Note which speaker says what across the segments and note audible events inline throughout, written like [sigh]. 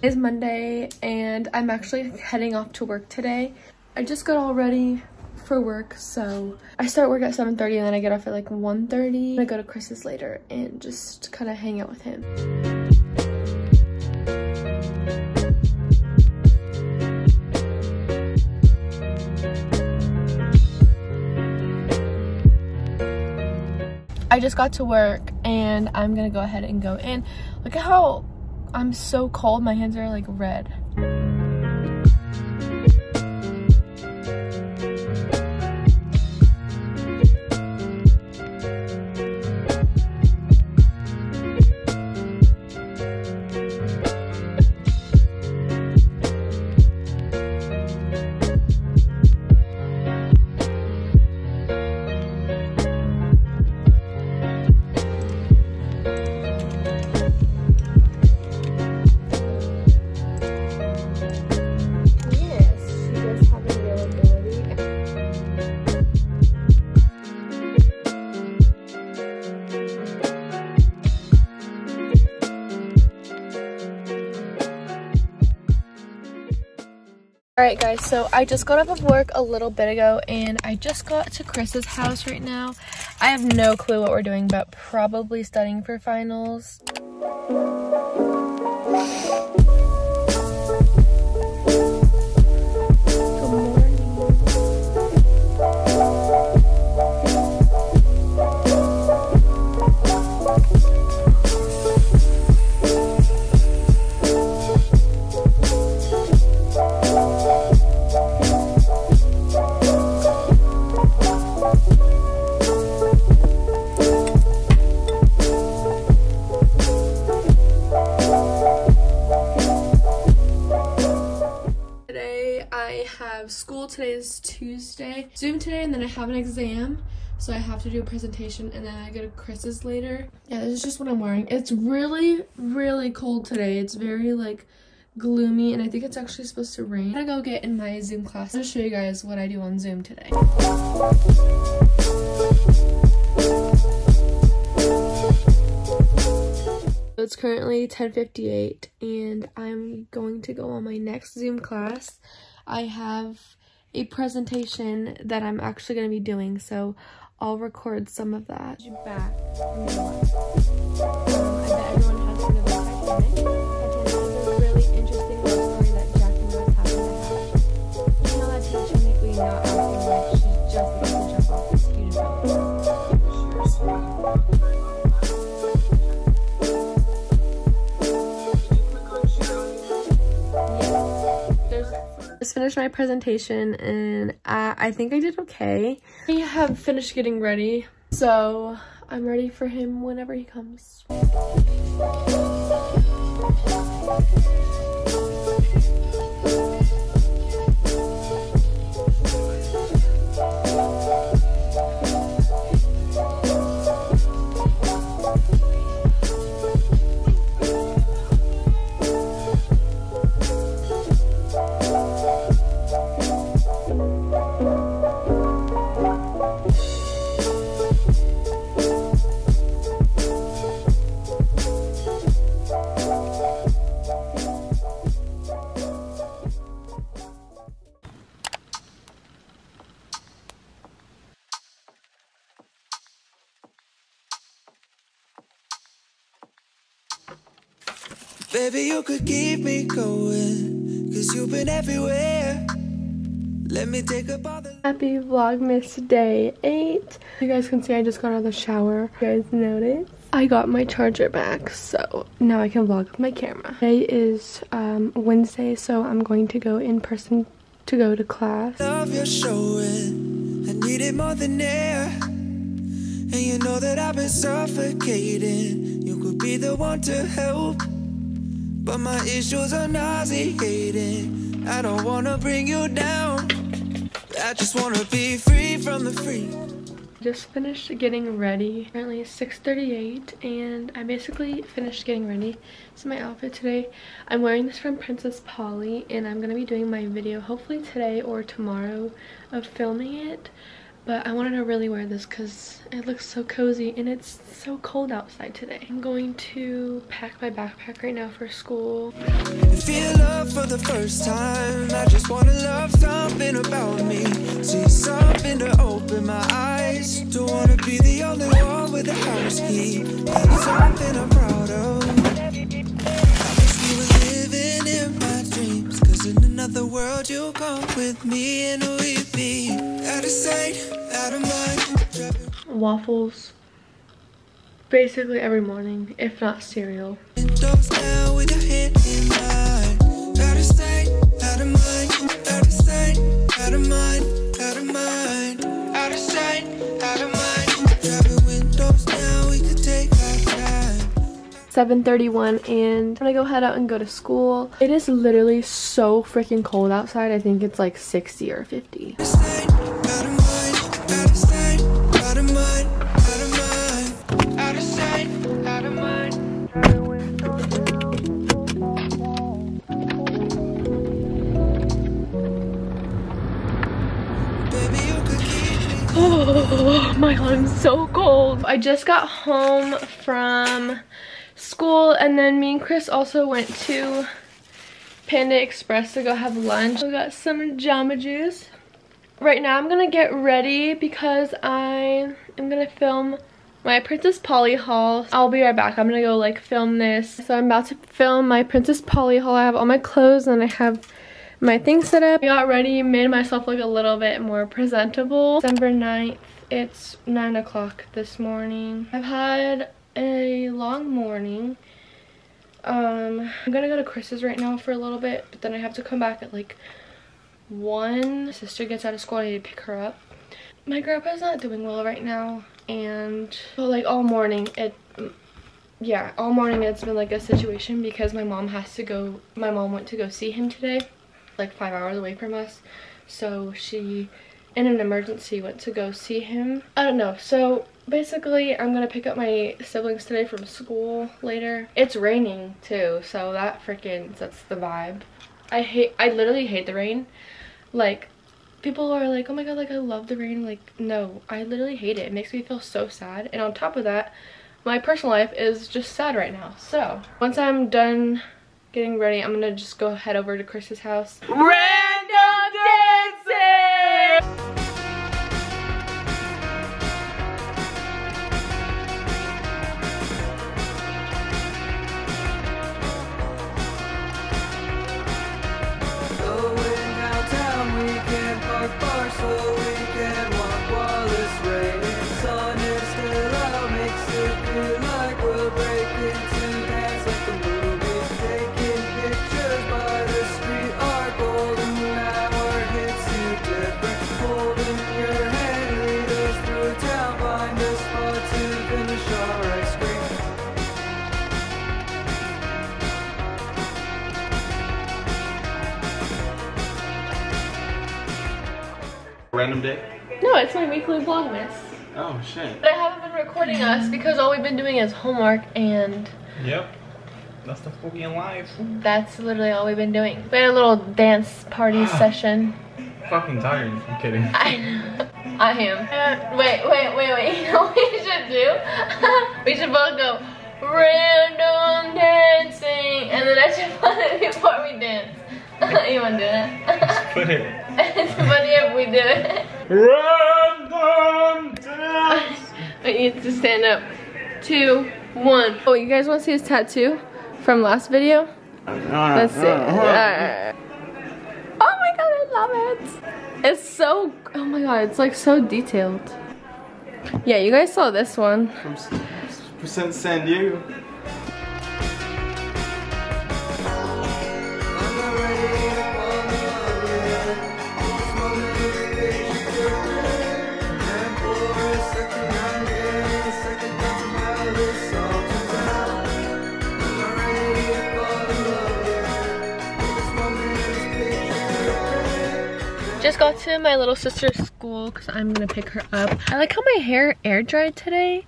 Speaker 1: It's Monday and I'm actually heading off to work today. I just got all ready for work so I start work at 7:30 and then I get off at like 1:30. I go to Chris's later and just kind of hang out with him. I just got to work and I'm gonna go ahead and go in. Look at how I'm so cold. My hands are like red. Alright guys, so I just got off of work a little bit ago and I just got to Chris's house right now. I have no clue what we're doing, but probably studying for finals. Have school. Today is Tuesday. Zoom today and then I have an exam. So I have to do a presentation and then I go to Chris's later. Yeah, this is just what I'm wearing. It's really, really cold today. It's very like gloomy and I think it's actually supposed to rain. I'm gonna go get in my Zoom class. I'm gonna show you guys what I do on Zoom today. It's currently 10.58 and I'm going to go on my next Zoom class. I have a presentation that I'm actually going to be doing, so I'll record some of that. Back finished my presentation and I, I think I did okay. I have finished getting ready, so I'm ready for him whenever he comes. Baby, you could keep me going, cause you've been everywhere. Let me take up all the Happy Vlogmas Day 8. You guys can see I just got out of the shower. You guys noticed? I got my charger back, so now I can vlog with my camera. Today is um, Wednesday, so I'm going to go in person to go to class. Love your showing. I need it more than air. And you know that I've been suffocating. You could be the one to help. But my issues are nauseating I don't wanna bring you down I just wanna be free from the free just finished getting ready. Currently it's 6.38 and I basically finished getting ready. So my outfit today. I'm wearing this from Princess Polly and I'm going to be doing my video hopefully today or tomorrow of filming it. But I wanted to really wear this because it looks so cozy and it's so cold outside today. I'm going to pack my backpack right now for school. Feel love for the first time. I just want to love something about me. See something to open my eyes. Don't want to be the only one with a house key. something I'm proud of. another world you come with me and we be out of sight, out of mind. Waffles basically every morning, if not cereal. Out of
Speaker 2: sight, out of mind, out of sight, out of mind.
Speaker 1: 7.31 and I'm gonna go head out and go to school. It is literally so freaking cold outside. I think it's like 60 or 50. [sighs] Oh, my god, I'm so cold. I just got home from school and then me and Chris also went to Panda Express to go have lunch. We got some Jamba Juice. Right now I'm gonna get ready because I am gonna film my Princess Polly haul. I'll be right back. I'm gonna go like film this. So I'm about to film my Princess Polly haul. I have all my clothes and I have my things set up. I got ready, made myself look a little bit more presentable. December 9th, it's 9 o'clock this morning. I've had a long morning. Um, I'm gonna go to Chris's right now for a little bit, but then I have to come back at like 1. My sister gets out of school, I need to pick her up. My grandpa's not doing well right now, and well, like all morning, it yeah, all morning it's been like a situation because my mom has to go, my mom went to go see him today like five hours away from us. So she, in an emergency, went to go see him. I don't know. So basically, I'm to pick up my siblings today from school later. It's raining too, so that freaking sets the vibe. I hate, I literally hate the rain. Like, people are like, oh my god, like I love the rain. Like, no, I literally hate it. It makes me feel so sad. And on top of that, my personal life is just sad right now. So, once I'm done getting ready. I'm gonna just go head over to Chris's house. Random
Speaker 2: random day?
Speaker 1: No, it's my weekly vlogmas.
Speaker 2: Oh, shit.
Speaker 1: But I haven't been recording us because all we've been doing is homework and...
Speaker 2: Yep. That's the fucking life.
Speaker 1: That's literally all we've been doing. We had a little dance party session.
Speaker 2: Fucking tired. I'm kidding. [laughs]
Speaker 1: I know. I am. Uh, wait, wait, wait, wait. [laughs] You know what we should do? [laughs] we should both go random dancing and then I should put it before we dance. you wanna do that?
Speaker 2: put it.
Speaker 1: It's funny if we do it.
Speaker 2: Random dance! [laughs]
Speaker 1: I need to stand up. Two, one. Oh, you guys wanna see his tattoo from last video? Let's see. Uh, oh my god, I love it. It's so, oh my god, it's like so detailed. Yeah, you guys saw this one.
Speaker 2: From Percent San Diego.
Speaker 1: Just got to my little sister's school because I'm gonna pick her up. I like how my hair air dried today.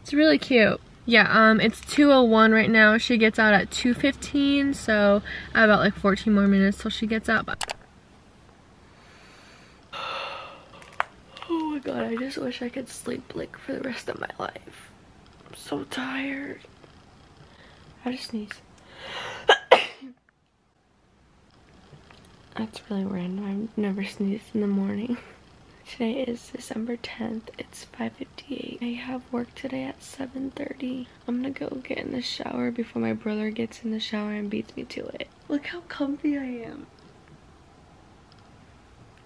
Speaker 1: It's really cute. Yeah, um, it's 2.01 right now. She gets out at 2.15, so I have about like 14 more minutes till she gets out. [sighs] Oh my god, I just wish I could sleep like for the rest of my life. I'm so tired. I just sneeze. That's really random. I've never sneezed in the morning. [laughs] Today is December 10th. It's 5.58. I have work today at 7.30. I'm gonna go get in the shower before my brother gets in the shower and beats me to it. Look how comfy I am.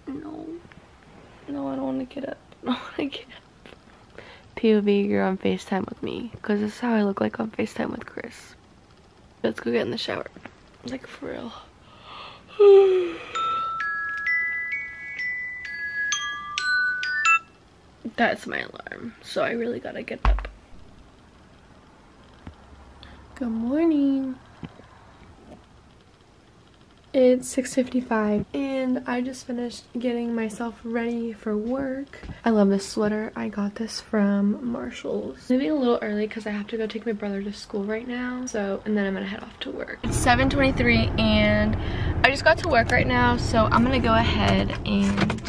Speaker 1: No. No, I don't want to get up. [laughs] I don't want to get up. POV, you're on FaceTime with me. Because this is how I look like on FaceTime with Chris. Let's go get in the shower. Like, for real. [sighs] That's my alarm. So I really gotta get up. Good morning. It's 6.55 and I just finished getting myself ready for work. I love this sweater. I got this from Marshall's. Leaving a little early because I have to go take my brother to school right now. So, and then I'm gonna head off to work. It's 7.23 and I just got to work right now. So I'm gonna go ahead and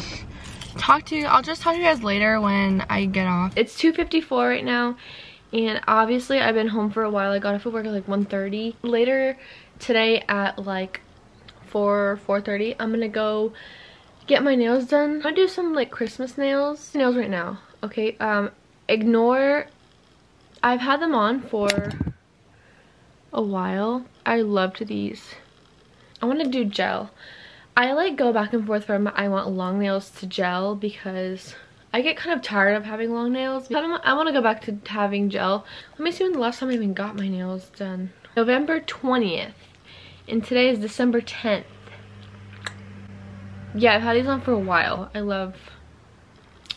Speaker 1: talk to you. I'll just talk to you guys later when I get off. It's 2.54 right now and obviously I've been home for a while. I got off of work at like 1.30. Later today at like 4 4.30 i'm gonna go get my nails done i'm gonna do some like christmas nails nails right now okay um ignore i've had them on for a while i loved these i want to do gel i like go back and forth from i want long nails to gel because I get kind of tired of having long nails. I want to go back to having gel. Let me see when the last time I even got my nails done. November 20th and today is December 10th. Yeah, I've had these on for a while. I love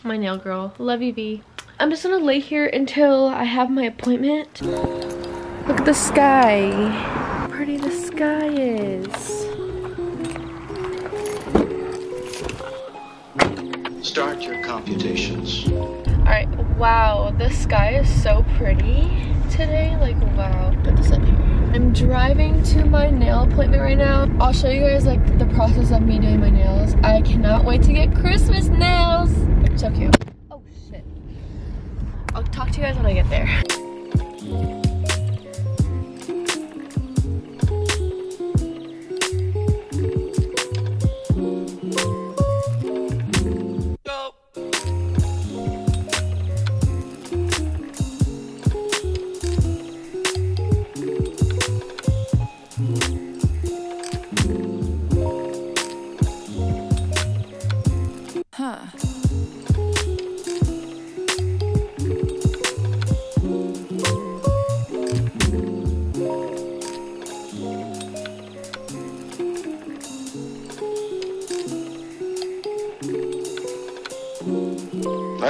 Speaker 1: my nail girl. Love you, V. I'm just gonna lay here until I have my appointment. Look at the sky. How pretty the sky is.
Speaker 3: Start your computations.
Speaker 1: Alright, wow, the sky is so pretty today. Like, wow. Put this up here. I'm driving to my nail appointment right now. I'll show you guys like the process of me doing my nails. I cannot wait to get Christmas nails. So cute. Oh shit. I'll talk to you guys when I get there.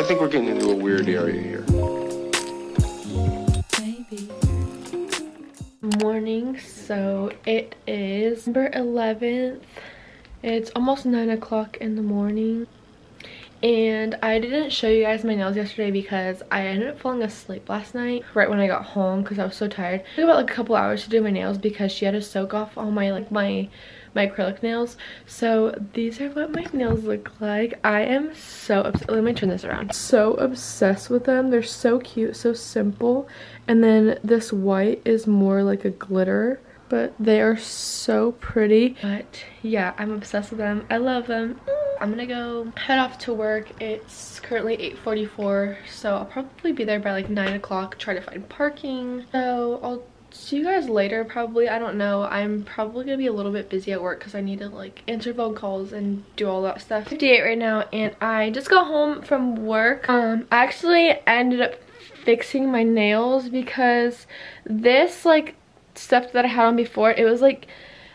Speaker 3: I think we're getting into a weird area here.
Speaker 1: Morning, so it is November 11th. It's almost 9 o'clock in the morning. And I didn't show you guys my nails yesterday because I ended up falling asleep last night right when I got home because I was so tired. It took about like a couple hours to do my nails because she had to soak off all my like my my acrylic nails. So these are what my nails look like. I am so obsessed. Let me turn this around. So obsessed with them. They're so cute, so simple. And then this white is more like a glitter but they are so pretty but yeah i'm obsessed with them i love them i'm gonna go head off to work it's currently 8:44, so i'll probably be there by like 9 o'clock try to find parking so i'll see you guys later probably i don't know i'm probably gonna be a little bit busy at work because i need to like answer phone calls and do all that stuff. 58 right now and i just got home from work. Um i actually ended up fixing my nails because this like stuff that i had on before it was like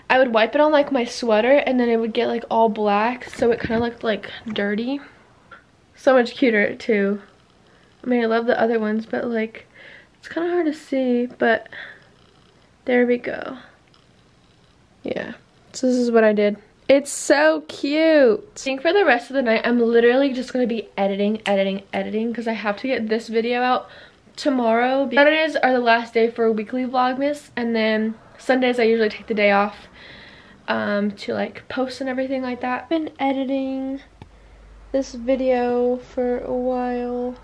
Speaker 1: i would wipe it on like my sweater and then it would get like all black so it kind of looked like dirty. So much cuter too. I mean i love the other ones but like it's kind of hard to see but there we go. Yeah. So this is what I did. It's so cute. I think for the rest of the night, I'm literally just going to be editing, editing, editing because I have to get this video out tomorrow. Saturdays are the last day for weekly Vlogmas and then Sundays I usually take the day off um, to like post and everything like that. I've been editing this video for a while.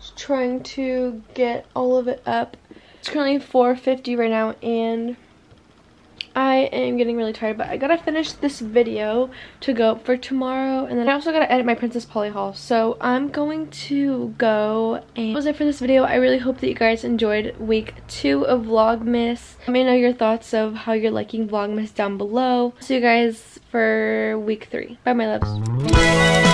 Speaker 1: Just trying to get all of it up. It's currently 4.50 right now and I am getting really tired, but I gotta finish this video to go for tomorrow. And then I also gotta edit my Princess Polly haul. So I'm going to go. And that was it for this video. I really hope that you guys enjoyed week two of Vlogmas. Let me know your thoughts of how you're liking Vlogmas down below. See you guys for week three. Bye, my loves.